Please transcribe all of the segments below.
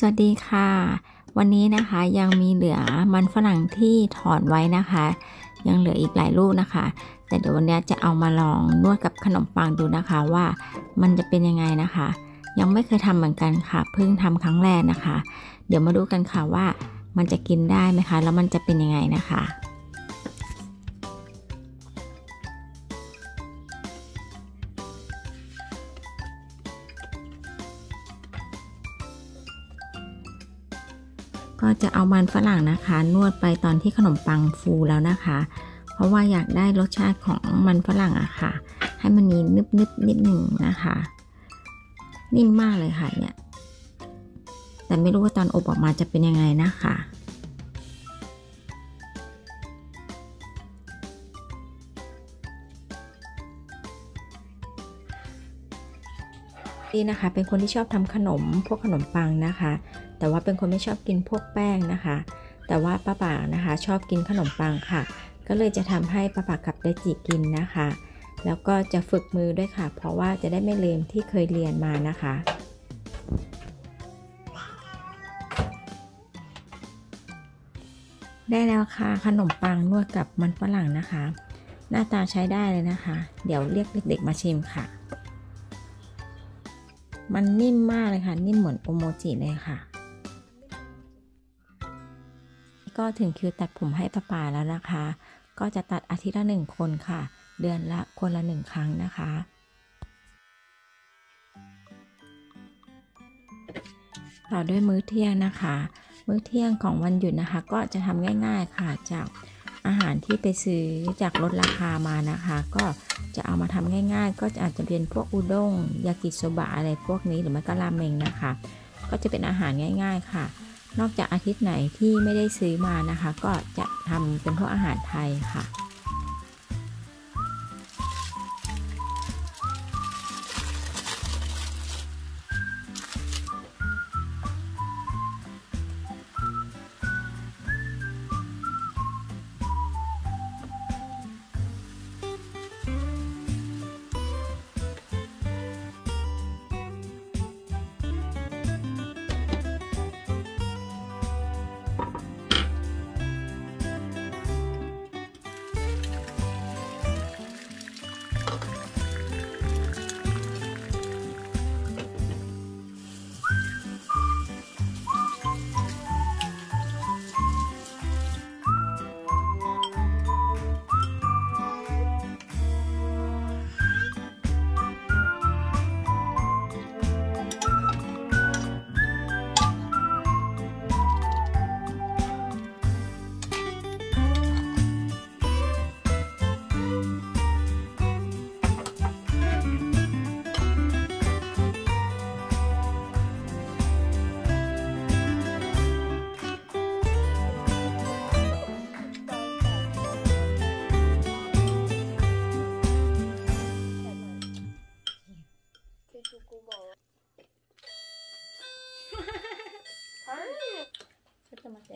สวัสดีค่ะ วันนี้นะคะยังมีเหลือมันฝรั่งที่ถอนไว้นะคะ ยังเหลืออีกหลายลูกนะคะ แต่เดี๋ยววันนี้จะเอามาลองนวดกับขนมปังดูนะคะว่ามันจะเป็นยังไงนะคะ ยังไม่เคยทำเหมือนกันค่ะ เพิ่งทำครั้งแรกนะคะ เดี๋ยวมาดูกันค่ะว่ามันจะกินได้ไหมคะ แล้วมันจะเป็นยังไงนะคะ ก็จะเอามันฝรั่งนะคะ นวดไปตอนที่ขนมปังฟูแล้วนะคะ เพราะว่าอยากได้รสชาติของมันฝรั่งอะค่ะ ให้มันมีนึบๆนนิดหนึ่งนะคะ นิ่มมากเลยค่ะเนี่ย แต่ไม่รู้ว่าตอนอบออกมาจะเป็นยังไงนะคะดีนะคะเป็นคนที่ชอบทำขนมพวกขนมปังนะคะ แต่ว่าเป็นคนไม่ชอบกินพวกแป้งนะคะ แต่ว่าป้าป่านะคะ ชอบกินขนมปังค่ะ ก็เลยจะทำให้ป้าป่ากับเดจิกินนะคะ แล้วก็จะฝึกมือด้วยค่ะ เพราะว่าจะได้ไม่ลืมที่เคยเรียนมานะคะได้แล้วค่ะขนมปังนวดกับมันฝรั่งนะคะ หน้าตาใช้ได้เลยนะคะ เดี๋ยวเรียกเด็กๆมาชิมค่ะ มันนิ่มมากเลยค่ะ นิ่มเหมือนโอโมจิเลยค่ะ ก็ถึงคิวตัดผมให้ป้าป่าแล้วนะคะ ก็จะตัดอาทิตย์ละหนึ่งคนค่ะ เดือนละคนละหนึ่งครั้งนะคะต่อด้วยมื้อเที่ยงนะคะ มื้อเที่ยงของวันหยุดนะคะ ก็จะทำง่าย ๆค่ะจากอาหารที่ไปซื้อจากลดราคามานะคะ ก็จะเอามาทำง่ายๆ ก็อาจจะเป็นพวกอุด้งยากิโซบะอะไรพวกนี้หรือไม่ก็ราเมงนะคะ ก็จะเป็นอาหารง่าย ๆ ค่ะ นอกจากอาทิตย์ไหนที่ไม่ได้ซื้อมานะคะ ก็จะทำเป็นพวกอาหารไทยค่ะ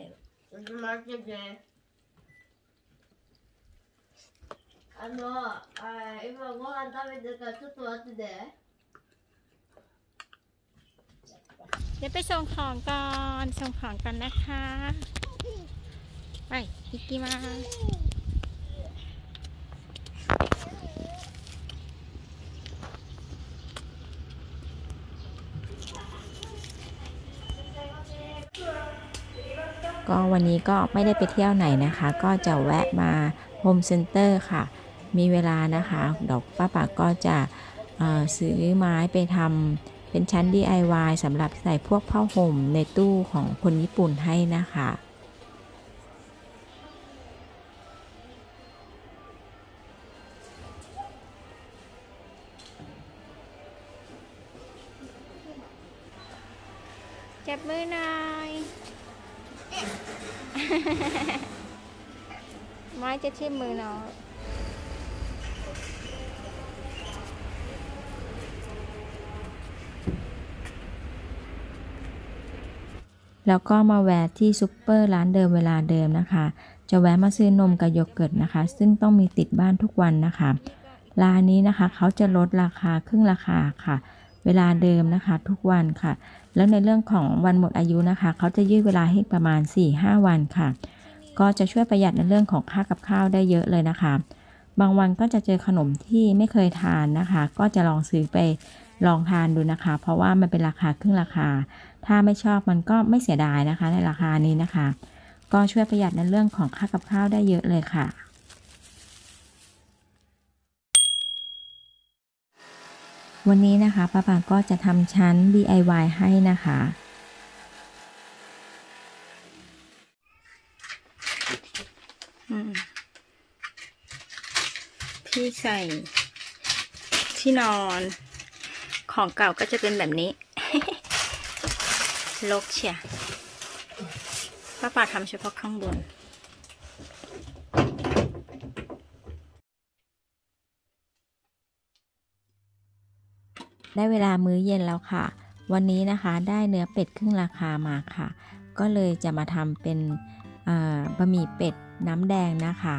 と待って。ちょっと待ってて。あの、あ今ご飯食べてるからちょっと待ってて。เดี๋ยวไปส่งของก่อนส่งของกันนะคะ ไปอิกิมา ก็วันนี้ก็ไม่ได้ไปเที่ยวไหนนะคะ ก็จะแวะมา home center ค่ะ มีเวลานะคะ เดี๋ยวป้าปาก็จะซื้อไม้ไปทำเป็นชั้น DIY สำหรับใส่พวกผ้าห่มในตู้ของคนญี่ปุ่นให้นะคะ ไม้จะทิ่มมือน้องแล้วก็มาแวะที่ซุปเปอร์ร้านเดิมเวลาเดิมนะคะ จะแวะมาซื้อนมกับโยเกิร์ตนะคะ ซึ่งต้องมีติดบ้านทุกวันนะคะ ร้านนี้นะคะเขาจะลดราคาครึ่งราคาค่ะ เวลาเดิมนะคะ ทุกวันค่ะ แล้วในเรื่องของวันหมดอายุนะคะ เขาจะยืดเวลาให้ประมาณ 4-5 วันค่ะ ก็จะช่วยประหยัดในเรื่องของค่ากับข้าวได้เยอะเลยนะคะ บางวันก็จะเจอขนมที่ไม่เคยทานนะคะ ก็จะลองซื้อไปลองทานดูนะคะ เพราะว่ามันเป็นราคาครึ่งราคา ถ้าไม่ชอบมันก็ไม่เสียดายนะคะ ในราคานี้นะคะ ก็ช่วยประหยัดในเรื่องของค่ากับข้าวได้เยอะเลยค่ะ วันนี้นะคะป้าปาก็จะทำชั้น DIY ให้นะคะที่ใส่ที่นอนของเก่าก็จะเป็นแบบนี้ ลกเชียป้าป่าทำเฉพาะข้างบน ได้เวลามื้อเย็นแล้วค่ะ วันนี้นะคะได้เนื้อเป็ดครึ่งราคามาค่ะ ก็เลยจะมาทำเป็นบะหมี่เป็ดน้ำแดงนะคะ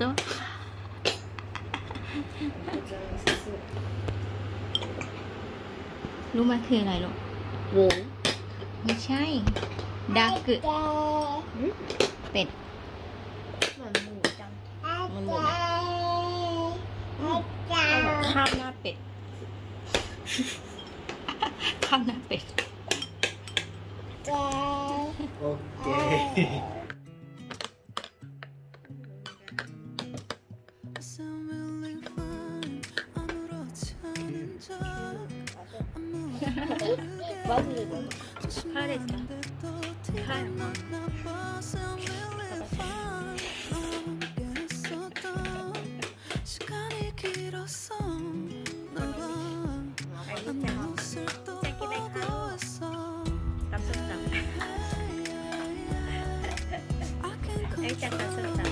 とรู้ไหมคืออะไรลูกวงไม่ใช่ ดากุเป็ดเหมือนหมูจังมันหมูข้าวหน้าเป็ด ข้าวหน้าเป็ด โอเค 잘했다. 잘. 알짝 낯설다.